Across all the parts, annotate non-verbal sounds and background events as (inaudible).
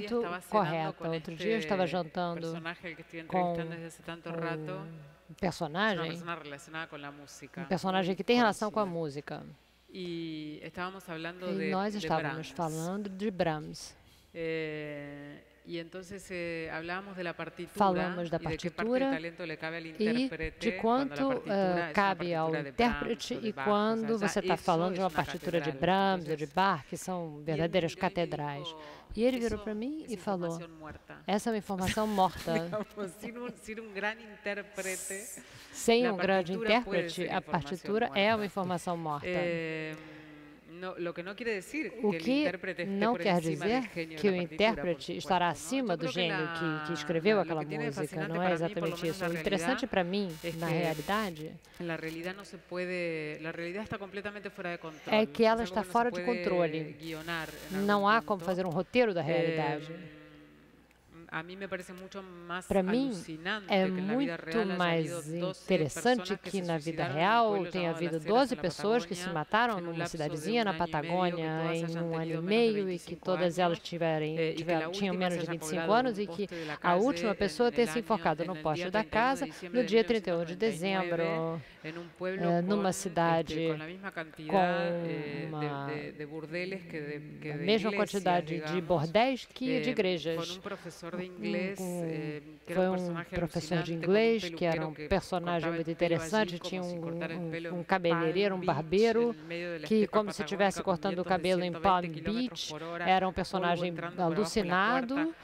muito correta. Outro dia eu estava jantando com um personagem, um personagem que tem relação com a música. E nós estávamos falando de Brahms. Então eh, falamos da partitura e de quanto uh, cabe ao intérprete e quando você está falando de uma partitura de Brahms ou de Bach, que são verdadeiras catedrais. E ele virou para mim e falou: essa é uma informação morta. Sem (laughs) um grande intérprete, a partitura é uma informação morta. Eh, o que não quer dizer que o intérprete estará acima do gênio que, que escreveu aquela música, não é exatamente isso. O interessante para mim, na realidade, é que ela está fora de controle. Não há como fazer um roteiro da realidade. Para mim, é muito mais interessante que na vida real tenha havido 12 pessoas que se mataram numa cidadezinha na Patagônia em um ano e meio e que todas elas tiverem, eh, tiveram, tinham menos de 25 anos e que a última pessoa tenha se enforcado no poste da casa no dia 31 de dezembro, numa cidade com eh, uma, a mesma quantidade de bordéis que de igrejas inglês. Eh, foi um professor de inglês que era um personagem muito interessante. Tinha um, um, um cabeleireiro, um barbeiro, que, como se estivesse cortando o cabelo em Palm Beach, era um personagem alucinado.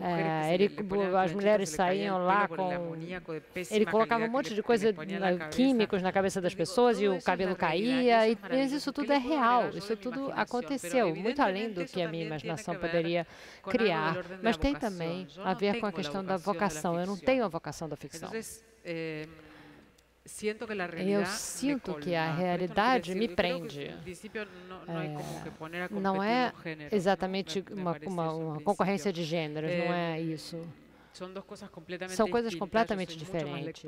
É, ele, as mulheres saíam lá com. Ele colocava um monte de coisa químicos na cabeça das pessoas e o cabelo caía. E, mas isso tudo é real, isso tudo aconteceu, muito além do que a minha imaginação poderia criar. Mas tem também a ver com a questão da vocação. Eu não tenho a vocação da ficção. Eh, eu sinto que a realidade me prende. É, não é exatamente uma, uma, uma concorrência de gêneros, não é isso. São coisas completamente diferentes.